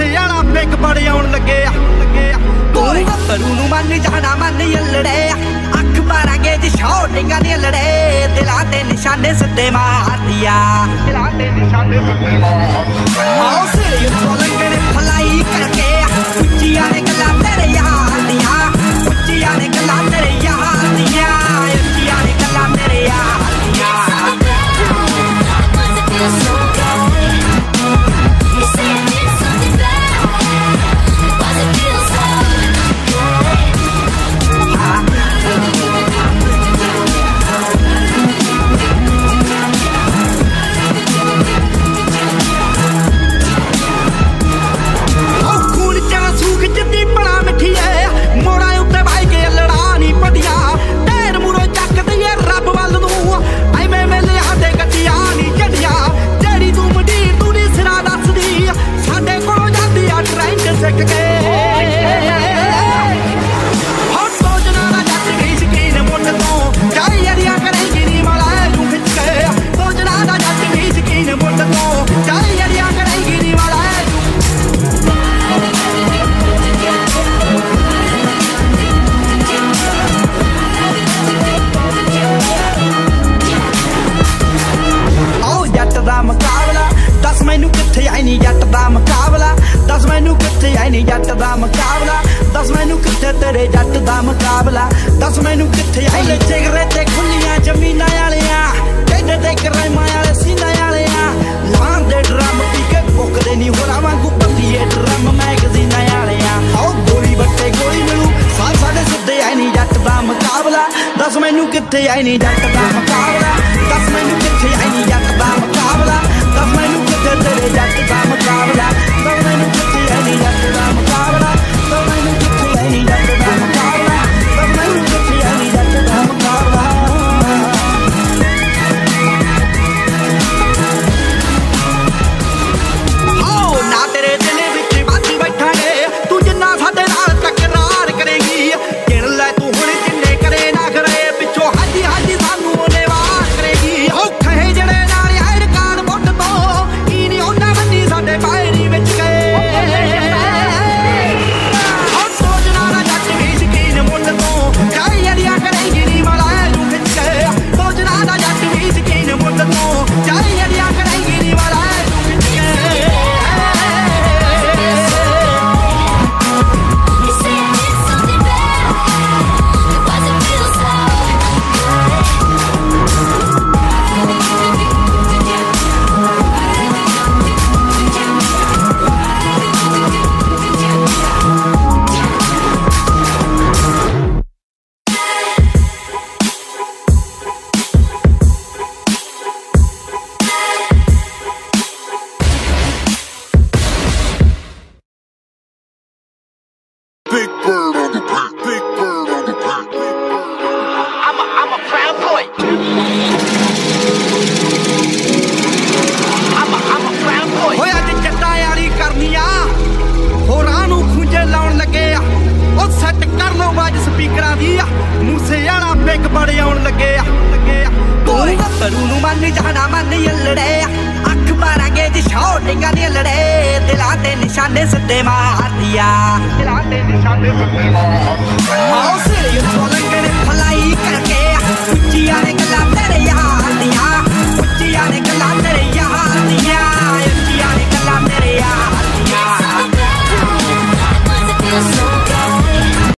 ਮੂਸੇ ਵਾਲਾ ਪਿੱਕ ਬੜੇ ਆਉਣ ਲੱਗੇ ਆ ਕੋਰੇ ਤਰੂ ਨੂੰ ਮੰਨ ਜਾਣਾ ਮੰਨ ਯੱਲੜੇ ਅੱਖ ਮਾਰਾਂਗੇ ਜੀ ਸ਼ੌਟਿੰਗਾਂ ਨੇ ਲੜੇ ਦਿਲਾਂ ਤੇ ਨਿਸ਼ਾਨੇ ਸਿੱਧੇ ਮਾਰਦੀਆ। ਦਿਲਾਂ ਤੇ ਨਿਸ਼ਾਨੇ ਸਿੱਧੇ ਮਾਰਦੀਆ। ਆਓ ਸੇ ਫਲਾਈ ਕਰਕੇ ਉੱਚੀਆਂ ਨੇ ਗੱਲਾਂ ਤੇਰੇ ਯਾਰ ਦਾ ਮੁਕਾਬਲਾ। ਦੱਸ ਮੈਨੂੰ ਕਿੱਥੇ ਤੇਰੇ ਜੱਟ ਦਾ ਮੁਕਾਬਲਾ। ਦੱਸ ਮੈਨੂੰ ਕਿੱਥੇ ਆਲੇ ਜਿਗਰੇ ਤੇ ਖੁੱਲੀਆਂ ਜ਼ਮੀਨਾਂ ਵਾਲਿਆਂ ਕਹਿੰਦੇ ਤੇ ਕਰਾਈਮਾਂ ਵਾਲੇ ਸੀਨਾ ਵਾਲਿਆਂ। ਲਾਂ ਦੇ ਡਰਮ ਪੀ ਕੇ ਭੁੱਕਦੇ ਨਹੀਂ ਹੋਰਾਂ ਵਾਂਗੂ ਪੱਲੀਏ ਡਰਮ ਮੈਗਜ਼ੀਨਾਂ ਵਾਲਿਆਂ। ਆਓ ਗੋਲੀ ਵੱਟੇ ਗੋਲੀ ਮਿਲੂ ਸਾਡੇ ਸਿੱਧੇ ਆਈ ਨਹੀਂ ਜੱਟ ਦਾ ਮੁਕਾਬਲਾ। ਦੱਸ ਮੈਨੂੰ ਕਿੱਥੇ ਆਈ ਨਹੀਂ ਜੱਟ ਦਾ ਮੁਕਾਬਲਾ। ਟੱਕਰਾਂ ਦੀ ਆ। ਮੂਸੇ ਵਾਲਾ ਪਿੱਕ ਬੜੇ ਆਉਣ ਲੱਗੇ ਆ। ਲੱਗੇ ਆ। ਬੋਏ ਸਰੂ ਨੂੰ ਮੰਨ ਜਾਣਾ, ਮੰਨ ਯੱਲੜੇ ਆ। ਅੱਖ ਮਾਰਾਂਗੇ ਜੀ ਸ਼ੌਟਿੰਗਾਂ ਦੇ ਲੜੇ ਦਿਲਾਂ ਤੇ ਨਿਸ਼ਾਨੇ ਸਿੱਧੇ ਮਾਰਦੀਆ। ਦਿਲਾਂ ਤੇ ਨਿਸ਼ਾਨੇ ਸਿੱਧੇ ਮਾਰਦੀਆ। ਆਓ ਸਿਰੇ ਤੋਂ ਲੰਗੜੇ ਫਲਾਈ ਕਰਕੇ ਉੱਚੀਆਂ ਨੇ ਗੱਲਾਂ ਤੇਰੇ ਯਾਰ